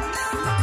Bye.